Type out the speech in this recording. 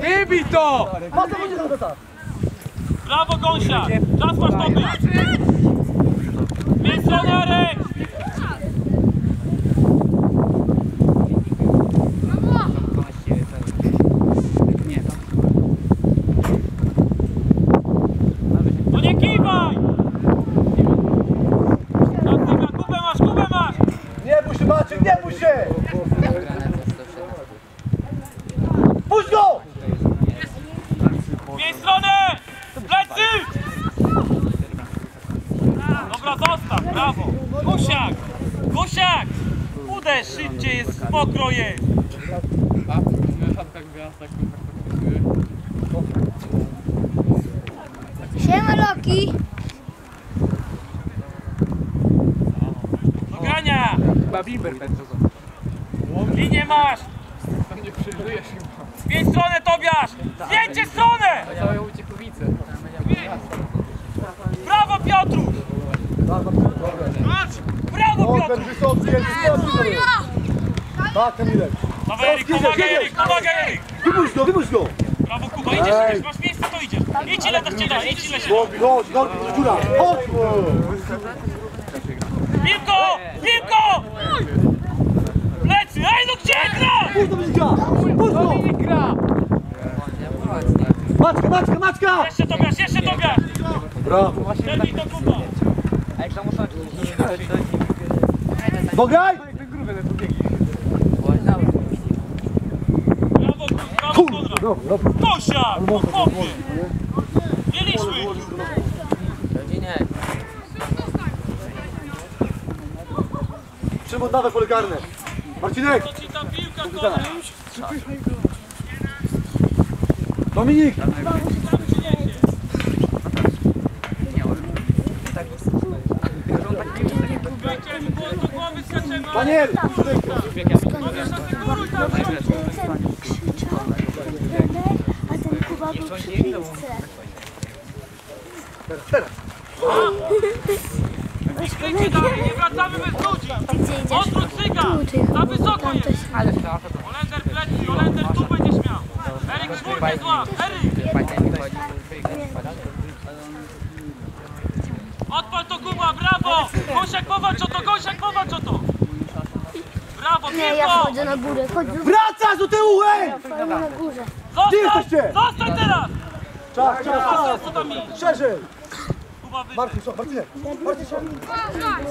Wybij to! Brawo Gąsia! Czas masz tobie! Misjonary! No nie kiwaj! Taktyka, kubę masz, kubę masz! Nie bój się Maciek, nie bój się! Puść go! W jej stronę! Plecy! Dobra, zostaw, brawo! Gusiak! Gusiak! Uderz szybciej, jest mokro jest! Siema Loki! Do grania! Chyba Bimber będzie Linię masz! Nie przeżyjesz chyba. Zmień stronę, Tobiasz! Zmieńcie stronę! Całe uciekłowice. Brawo, Piotruś! Brawo, Piotruś! Wysocki, jest Wysocki! Tak, ten Milek. Dawaj, Eryk, pomagaj, Eryk, pomagaj, Eryk! Wypuść go, wypuść go! Brawo, Kuba, idziesz, idziesz, masz miejsce, to idziesz! Idź ile to cię da, idź ile się da! Chodź, chodź, góra, chodź! Piłko! Piłko! Plecy! Ej, no gdzie gra? Puść do Milika! Puść go! Gra! Maczka, Maczka, Maczka! Jeszcze Tobiasz, jeszcze Tobiasz! Brawo! Termin to Kuba! Dograj! Konrad! Dobra, dobra. Gosia! No chłopie! Mieliśmy! Szymon, dawaj. Marcinek! To ci ta piłka! Dominik! Słuchajcie, błąd do głowy skaczemy! Daniel! Asekuruj tam! krzyczał, a ten Kuba był przy piłce. Idźcie dalej, nie wracamy bez ludzi! Tu, ty. Za wysoko jest! Olender plecy, Olender tu będziesz miał! Eryk czwórkę złap! Eryk! Odpal to Kuba, brawo! Gosiak powalcz o to, Gosiak powalcz o to! Brawo, Nie, ja piłko! wchodzę na górę. Chodź, Wracasz do tyłu, ej! zostań na górze. Zostań! jesteście? Zostań teraz! Czas, czas, czas! Tam iść? Szerzej! Marcin, co? Marcinek! Marcin, co?